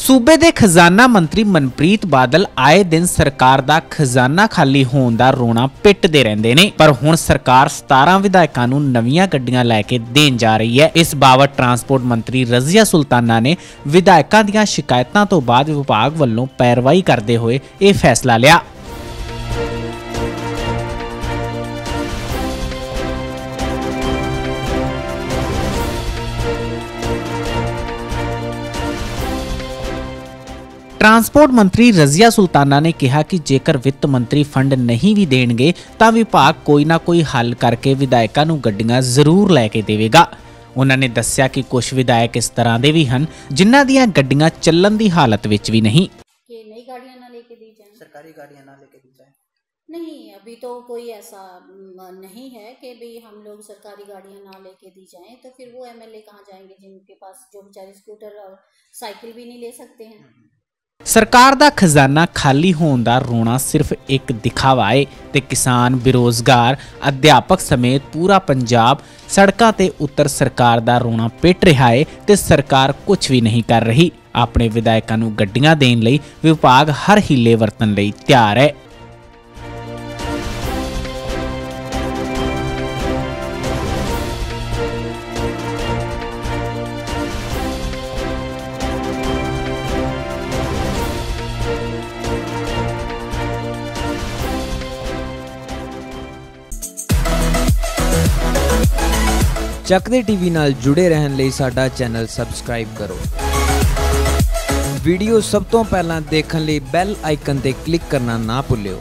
ਸੂਬੇ ਦੇ ਖਜ਼ਾਨਾ ਮੰਤਰੀ ਮਨਪ੍ਰੀਤ ਬਾਦਲ ਆਏ ਦਿਨ ਸਰਕਾਰ ਦਾ ਖਜ਼ਾਨਾ ਖਾਲੀ ਹੋਣ ਦਾ ਰੋਣਾ ਪਿੱਟਦੇ ਰਹਿੰਦੇ ਨੇ। ਪਰ ਹੁਣ ਸਰਕਾਰ 17 ਵਿਧਾਇਕਾਂ ਨੂੰ ਨਵੀਆਂ ਗੱਡੀਆਂ ਲੈ ਕੇ ਦੇਣ ਜਾ ਰਹੀ ਹੈ। ਇਸ ਬਾਬਤ ਟਰਾਂਸਪੋਰਟ ਮੰਤਰੀ ਰਜ਼ੀਆ ਸੁਲਤਾਨਾ ਨੇ ਵਿਧਾਇਕਾਂ ਦੀਆਂ ਸ਼ਿਕਾਇਤਾਂ ਤੋਂ ਬਾਅਦ ਵਿਭਾਗ ਵੱਲੋਂ ਪੈਰਵਾਈ ਕਰਦੇ ਹੋਏ ਇਹ ਫੈਸਲਾ ਲਿਆ। ਟਰਾਂਸਪੋਰਟ ਮੰਤਰੀ ਰਜ਼ੀਆ ਸੁਲਤਾਨਾ ਨੇ ਕਿਹਾ ਕਿ ਜੇਕਰ ਵਿੱਤ ਮੰਤਰੀ ਫੰਡ ਨਹੀਂ ਵੀ ਦੇਣਗੇ ਤਾਂ ਵਿਭਾਗ ਕੋਈ ਨਾ ਕੋਈ ਹੱਲ ਕਰਕੇ ਵਿਧਾਇਕਾਂ ਨੂੰ ਗੱਡੀਆਂ ਜ਼ਰੂਰ ਲੈ ਕੇ ਦੇਵੇਗਾ ਉਹਨਾਂ ਨੇ ਦੱਸਿਆ ਕਿ ਕੁਝ ਵਿਧਾਇਕ ਇਸ ਤਰ੍ਹਾਂ ਦੇ ਵੀ ਹਨ ਜਿਨ੍ਹਾਂ ਦੀਆਂ ਗੱਡੀਆਂ ਚੱਲਣ ਦੀ ਹਾਲਤ ਵਿੱਚ ਵੀ ਨਹੀਂ कि नई गाड़ियाँ ना लेके दी जाएं सरकारी गाड़ियाँ ना लेके दी जाए नहीं अभी तो कोई ऐसा म, नहीं है कि भाई हम लोग सरकारी गाड़ियाँ ना लेके दी जाएं तो फिर वो एमएलए कहाँ जाएंगे जिनके पास जो बेचारे स्कूटर और साइकिल भी नहीं ले सकते हैं ਸਰਕਾਰ ਦਾ ਖਜ਼ਾਨਾ ਖਾਲੀ ਹੋਣ ਦਾ ਰੋਣਾ ਸਿਰਫ ਇੱਕ ਦਿਖਾਵਾ ਏ ਤੇ ਕਿਸਾਨ, ਬੇਰੋਜ਼ਗਾਰ, ਅਧਿਆਪਕ ਸਮੇਤ ਪੂਰਾ ਪੰਜਾਬ ਸੜਕਾਂ ਤੇ ਉਤਰ ਸਰਕਾਰ ਦਾ ਰੋਣਾ ਪਿੱਟ ਰਿਹਾ ਏ ਤੇ ਸਰਕਾਰ ਕੁਝ ਵੀ ਨਹੀਂ ਕਰ ਰਹੀ। ਆਪਣੇ ਵਿਧਾਇਕਾਂ ਨੂੰ ਗੱਡੀਆਂ ਦੇਣ ਲਈ ਵਿਭਾਗ ਹਰ ਹੀਲੇ ਵਰਤਣ ਲਈ ਤਿਆਰ ਹੈ। ਚੱਕਦੇ ਟੀਵੀ ਨਾਲ ਜੁੜੇ ਰਹਿਣ ਲਈ ਸਾਡਾ ਚੈਨਲ ਸਬਸਕ੍ਰਾਈਬ ਕਰੋ। ਵੀਡੀਓ ਸਭ ਤੋਂ ਪਹਿਲਾਂ ਦੇਖਣ ਲਈ ਬੈਲ ਆਈਕਨ ਤੇ ਕਲਿੱਕ ਕਰਨਾ ਨਾ ਭੁੱਲਿਓ।